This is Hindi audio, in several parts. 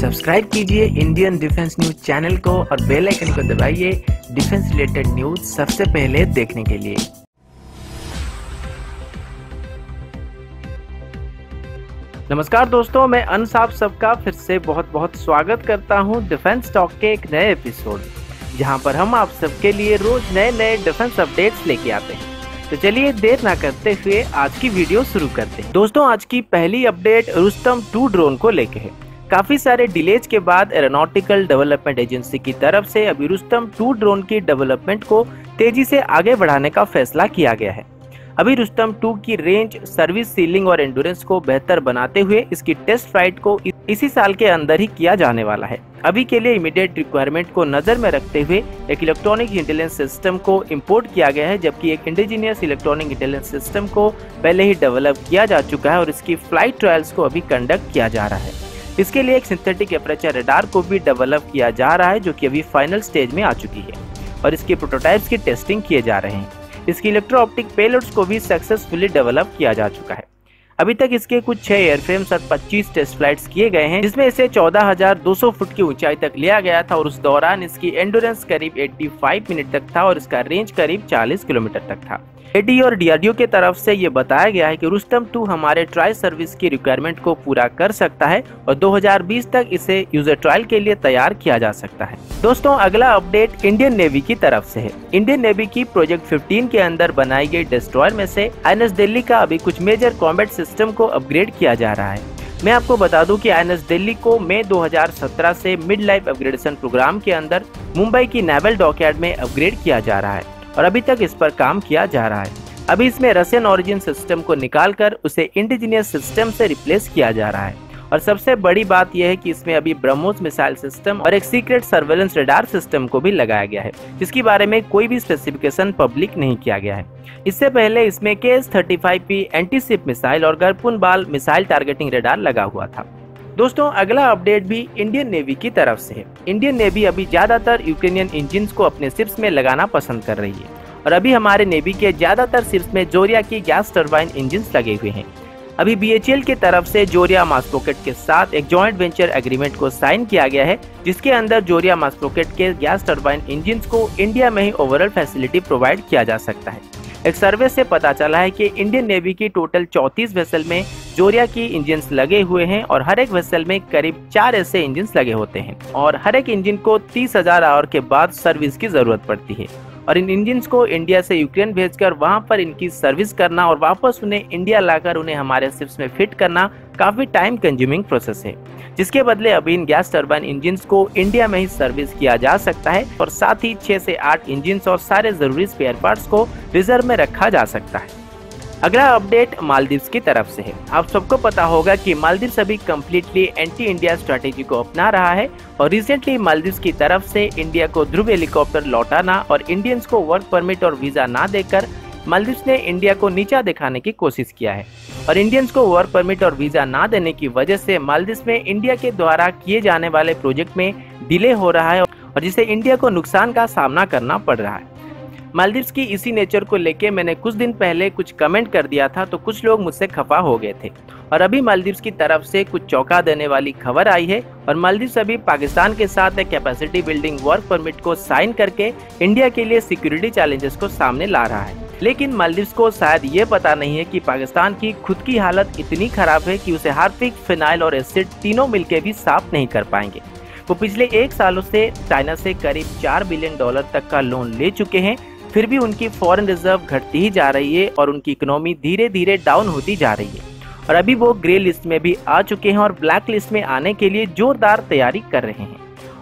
सब्सक्राइब कीजिए इंडियन डिफेंस न्यूज़ चैनल को और बेल आइकन को दबाइए डिफेंस रिलेटेड न्यूज़ सबसे पहले देखने के लिए। नमस्कार दोस्तों, मैं अंश सबका फिर से बहुत बहुत स्वागत करता हूँ डिफेंस टॉक के एक नए एपिसोड जहाँ पर हम आप सबके लिए रोज नए नए डिफेंस अपडेट्स लेके आते हैं। तो चलिए देर ना करते हुए आज की वीडियो शुरू करते हैं। दोस्तों, आज की पहली अपडेट रुस्तम टू ड्रोन को लेके है। काफ़ी सारे डिलेज के बाद एरोनॉटिकल डेवलपमेंट एजेंसी की तरफ़ से अभी रुस्तम टू ड्रोन की डेवलपमेंट को तेज़ी से आगे बढ़ाने का फैसला किया गया है। अभी रुस्तम टू की रेंज सर्विस सीलिंग और एंडोरेंस को बेहतर बनाते हुए इसकी टेस्ट फ़्लाइट को इसी साल के अंदर ही किया जाने वाला है। अभी के लिए इमीडिएट रिक्वायरमेंट को नज़र में रखते हुए एक इलेक्ट्रॉनिक इंटेलिजेंस सिस्टम को इम्पोर्ट किया गया है, जबकि एक इंडिजीनियस इलेक्ट्रॉनिक इंटेलिजेंस सिस्टम को पहले ही डेवलप किया जा चुका है और इसकी फ़्लाइट ट्रायल्स को अभी कंडक्ट किया जा रहा है। इसके लिए एक सिंथेटिक एपरेचर रडार को भी डेवलप किया जा रहा है जो कि अभी फाइनल स्टेज में आ चुकी है और इसके प्रोटोटाइप्स की टेस्टिंग किए जा रहे हैं। इसकी इलेक्ट्रो ऑप्टिक पेलोड्स को भी सक्सेसफुली डेवलप किया जा चुका है। अभी तक इसके कुछ छह एयरफ्रेम और 25 टेस्ट फ्लाइट्स किए गए हैं जिसमें इसे 14,200 फुट की ऊंचाई तक लिया गया था और उस दौरान इसकी एंडोरेंस करीब 85 मिनट तक था और इसका रेंज करीब 40 किलोमीटर तक था। एडी और डीआरडीओ के तरफ़ से ये बताया गया है कि रुस्तम टू हमारे ट्रायल सर्विस की रिक्वायरमेंट को पूरा कर सकता है और 2020 तक इसे यूज़र ट्रायल के लिए तैयार किया जा सकता है। दोस्तों, अगला अपडेट इंडियन नेवी की तरफ़ से है। इंडियन नेवी की प्रोजेक्ट 15 के अंदर बनाई गई डिस्ट्रॉयर में से आई दिल्ली का अभी कुछ मेजर कॉम्बेट सिस्टम को अपग्रेड किया जा रहा है। मैं आपको बता दूँ कि आई दिल्ली को मई 2017 से मिड लाइफ अपग्रेडेशन प्रोग्राम के अंदर मुंबई की नेवल डॉकयार्ड में अपग्रेड किया जा रहा है। और अभी तक इस पर काम किया जा रहा है। अभी इसमें रशियन ओरिजिन सिस्टम को निकालकर उसे इंडिजीनियस सिस्टम से रिप्लेस किया जा रहा है। और सबसे बड़ी बात यह है कि इसमें अभी ब्रह्मोस मिसाइल सिस्टम और एक सीक्रेट सर्वेलेंस रडार सिस्टम को भी लगाया गया है, जिसके बारे में कोई भी स्पेसिफिकेशन पब्लिक नहीं किया गया है। इससे पहले इसमें के S thirty five P anti ship missile और गरपुन बाल मिसाइल टारगेटिंग रेडार लगा हुआ था। दोस्तों, अगला अपडेट भी इंडियन नेवी की तरफ़ से है। इंडियन नेवी अभी ज़्यादातर यूक्रेनियन इंजिन को अपने शिप्स में लगाना पसंद कर रही है और अभी हमारे नेवी के ज़्यादातर शिप्स में जोरिया की गैस टर्बाइन इंजिन लगे हुए हैं। अभी बी की तरफ़ से जोरिया मास्पोकेट के साथ एक जॉइंट वेंचर एग्रीमेंट को साइन किया गया है, जिसके अंदर जोरिया मास्पोकेट के गैस टर्बाइन इंजिन को इंडिया में ही ओवरऑल फैसिलिटी प्रोवाइड किया जा सकता है। एक सर्वे से पता चला है कि इंडियन नेवी की टोटल 34 वेसल में जोरिया की इंजिन लगे हुए हैं और हर एक वेसल में करीब चार ऐसे इंजिन लगे होते हैं। और हर एक इंजन को तीस हज़ार आवर के बाद सर्विस की ज़रूरत पड़ती है। और इन इंजिन को इंडिया से यूक्रेन भेजकर वहाँ पर इनकी सर्विस करना और वापस उन्हें इंडिया लाकर उन्हें हमारे शिप्स में फिट करना काफ़ी टाइम कंज्यूमिंग प्रोसेस है। जिसके बदले अभी इन गैस टर्बाइन इंजिन को इंडिया में ही सर्विस किया जा सकता है और साथ ही छह से आठ इंजिन और सारे ज़रूरी स्पेयर पार्ट्स को रिज़र्व में रखा जा सकता है। अगला अपडेट मालदीव्स की तरफ़ से है। आप सबको पता होगा कि मालदीव्स अभी कम्प्लीटली एंटी इंडिया स्ट्रेटेजी को अपना रहा है और रिसेंटली मालदीव्स की तरफ़ से इंडिया को ध्रुव हेलीकॉप्टर लौटाना और इंडियंस को वर्क परमिट और वीज़ा ना देकर मालदीव्स ने इंडिया को नीचा दिखाने की कोशिश किया है। और इंडियंस को वर्क परमिट और वीज़ा ना देने की वजह से मालदीव्स में इंडिया के द्वारा किए जाने वाले प्रोजेक्ट में डिले हो रहा है और जिसे इंडिया को नुकसान का सामना करना पड़ रहा है। मालदीव्स की इसी नेचर को लेके मैंने कुछ दिन पहले कुछ कमेंट कर दिया था तो कुछ लोग मुझसे खफा हो गए थे। और अभी मालदीव्स की तरफ़ से कुछ चौंका देने वाली खबर आई है, और मालदीव्स अभी पाकिस्तान के साथ एक कैपेसिटी बिल्डिंग वर्क परमिट को साइन करके इंडिया के लिए सिक्योरिटी चैलेंजेस को सामने ला रहा है। लेकिन मालदीव्स को शायद ये पता नहीं है कि पाकिस्तान की खुद की हालत इतनी खराब है कि उसे हार्पिक, फिनाइल और एसिड तीनों मिलकर भी साफ़ नहीं कर पाएँगे। वो पिछले एक सालों से चाइना से करीब चार बिलियन डॉलर तक का लोन ले चुके हैं फिर भी उनकी फॉरेन रिज़र्व घटती ही जा रही है और उनकी इकोनॉमी धीरे धीरे डाउन होती जा रही है। और अभी वो ग्रे लिस्ट में भी आ चुके हैं और ब्लैक लिस्ट में आने के लिए जोरदार तैयारी कर रहे हैं।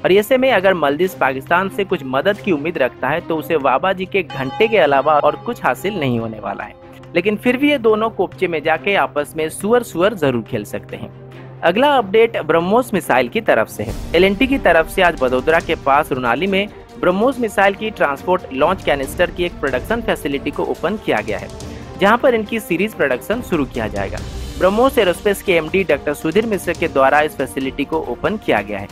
और ऐसे में अगर मलदीव पाकिस्तान से कुछ मदद की उम्मीद रखता है तो उसे बाबा जी के घंटे के अलावा और कुछ हासिल नहीं होने वाला है। लेकिन फिर भी ये दोनों कोपचे में जाके आपस में सुअर सुअर ज़रूर खेल सकते हैं। अगला अपडेट ब्रह्मोस मिसाइल की तरफ़ से है। एल की तरफ़ से आज बदोदरा के पास रुनाली में ब्रह्मोस मिसाइल की ट्रांसपोर्ट लॉन्च कैनिस्टर की एक प्रोडक्शन फैसिलिटी को ओपन किया गया है, जहाँ पर इनकी सीरीज़ प्रोडक्शन शुरू किया जाएगा। ब्रह्मोस एरोस्पेस के एमडी डॉक्टर सुधीर मिश्र के द्वारा इस फैसिलिटी को ओपन किया गया है।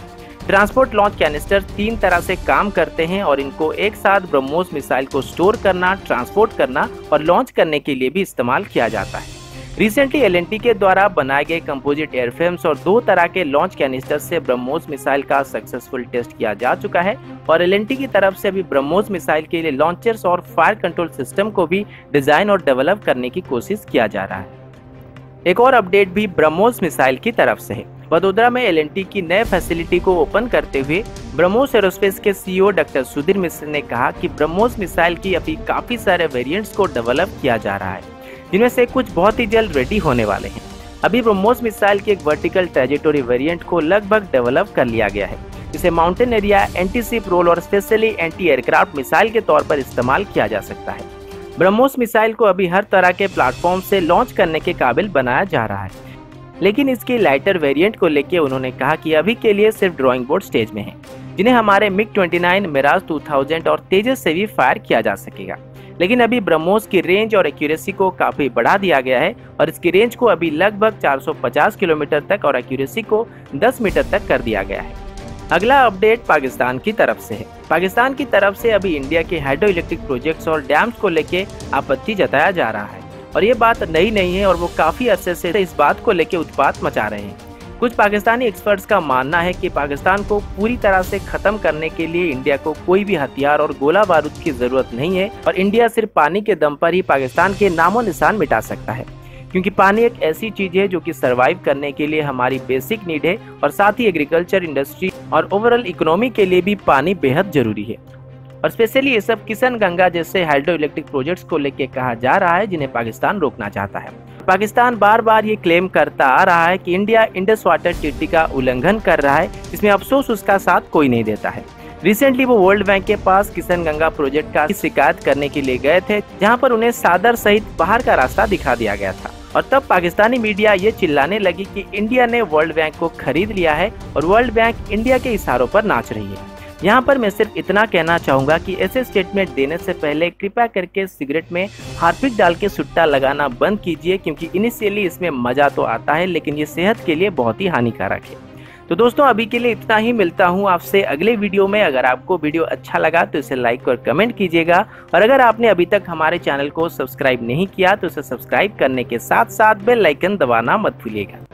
ट्रांसपोर्ट लॉन्च कैनिस्टर तीन तरह से काम करते हैं और इनको एक साथ ब्रह्मोस मिसाइल को स्टोर करना ट्रांसपोर्ट करना और लॉन्च करने के लिए भी इस्तेमाल किया जाता है। रिसेंटली एलएनटी के द्वारा बनाए गए कंपोजिट एयरफ्रेम्स और दो तरह के लॉन्च कैनिस्टर से ब्रह्मोस मिसाइल का सक्सेसफुल टेस्ट किया जा चुका है और एलएनटी की तरफ़ से अभी ब्रह्मोस मिसाइल के लिए लॉन्चर्स और फायर कंट्रोल सिस्टम को भी डिज़ाइन और डेवलप करने की कोशिश किया जा रहा है। एक और अपडेट भी ब्रह्मोस मिसाइल की तरफ़ से है। वडोदरा में एलएनटी की नए फैसिलिटी को ओपन करते हुए ब्रह्मोस एरोस्पेस के सीईओ डॉक्टर सुधीर मिश्र ने कहा कि ब्रह्मोस मिसाइल की अभी काफ़ी सारे वेरिएंट्स को डेवलप किया जा रहा है। जिनमें से कुछ बहुत ही जल्द रेडी होने वाले हैं। अभी ब्रह्मोस मिसाइल की एक वर्टिकल ट्रेजेटोरी वेरिएंट को लगभग डेवलप कर लिया गया है। जिसे mountain area anti ship role और स्पेशली एंटी एयरक्राफ्ट मिसाइल के तौर पर इस्तेमाल किया जा सकता है। ब्रह्मोस मिसाइल को अभी हर तरह के प्लेटफॉर्म से लॉन्च करने के काबिल बनाया जा रहा है। लेकिन इसकी लाइटर वेरिएंट को लेकर उन्होंने कहा कि अभी के लिए सिर्फ़ ड्राइंग बोर्ड स्टेज में है, जिन्हें हमारे मिग 29 मिराज 2000 और तेजस से भी फायर किया जा सकेगा। लेकिन अभी ब्रह्मोस की रेंज और एक्यूरेसी को काफ़ी बढ़ा दिया गया है और इसकी रेंज को अभी लगभग 450 किलोमीटर तक और एक्यूरेसी को 10 मीटर तक कर दिया गया है। अगला अपडेट पाकिस्तान की तरफ़ से है। पाकिस्तान की तरफ़ से अभी इंडिया के हाइड्रो इलेक्ट्रिक प्रोजेक्ट्स और डैम्स को लेकर आपत्ति जताया जा रहा है और ये बात नई नहीं है और वो काफ़ी अरसे इस बात को लेकर उत्पात मचा रहे हैं। कुछ पाकिस्तानी एक्सपर्ट्स का मानना है कि पाकिस्तान को पूरी तरह से खत्म करने के लिए इंडिया को कोई भी हथियार और गोला बारूद की ज़रूरत नहीं है और इंडिया सिर्फ़ पानी के दम पर ही पाकिस्तान के नामो निशान मिटा सकता है। क्योंकि पानी एक ऐसी चीज़ है जो कि सरवाइव करने के लिए हमारी बेसिक नीड है और साथ ही एग्रीकल्चर इंडस्ट्री और ओवरऑल इकोनॉमी के लिए भी पानी बेहद ज़रूरी है। और स्पेशली ये सब किशन गंगा जैसे हाइड्रो इलेक्ट्रिक प्रोजेक्ट्स को लेकर कहा जा रहा है जिन्हें पाकिस्तान रोकना चाहता है। पाकिस्तान बार बार ये क्लेम करता आ रहा है कि इंडिया इंडस वाटर ट्रीटी का उल्लंघन कर रहा है इसमें अफसोस उसका साथ कोई नहीं देता है। रिसेंटली वो वर्ल्ड बैंक के पास किशन गंगा प्रोजेक्ट का शिकायत करने के लिए गए थे, जहाँ पर उन्हें सादर सहित बाहर का रास्ता दिखा दिया गया था। और तब पाकिस्तानी मीडिया ये चिल्लाने लगी कि इंडिया ने वर्ल्ड बैंक को खरीद लिया है और वर्ल्ड बैंक इंडिया के इशारों पर नाच रही है। यहाँ पर मैं सिर्फ़ इतना कहना चाहूँगा कि ऐसे स्टेटमेंट देने से पहले कृपया करके सिगरेट में हार्पिक डाल के सुट्टा लगाना बंद कीजिए, क्योंकि इनिशियली इसमें मज़ा तो आता है, लेकिन ये सेहत के लिए बहुत ही हानिकारक है। तो दोस्तों, अभी के लिए इतना ही, मिलता हूँ आपसे अगले वीडियो में। अगर आपको वीडियो अच्छा लगा तो इसे लाइक और कमेंट कीजिएगा। और अगर आपने अभी तक हमारे चैनल को सब्सक्राइब नहीं किया तो इसे सब्सक्राइब करने के साथ साथ बेल लाइकन दबाना मत भूलिएगा।